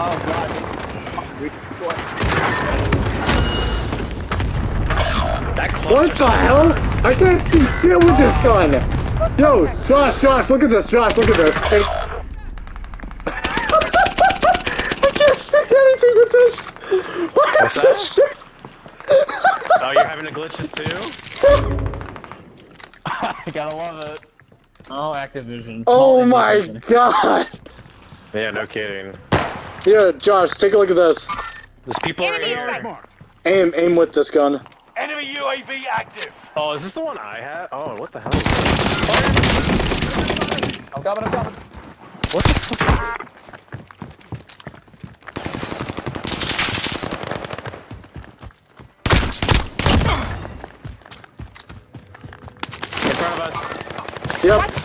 Oh god. That What the hell? I can't see shit with this gun. Yo, Josh, Josh, look at this. Josh, look at this. Hey. I can't see anything with this. What What's that? this shit? Oh, you're having the glitches too? I gotta love it. Oh, Activision. Oh Small my Activision. god. Yeah, no kidding. Here, Josh, take a look at this. There's people right here. Aim, aim with this gun. Enemy UAV active. Oh, is this the one I had? Oh, what the hell? I'm coming, I'm coming. What the fuck? In front of us. Yep.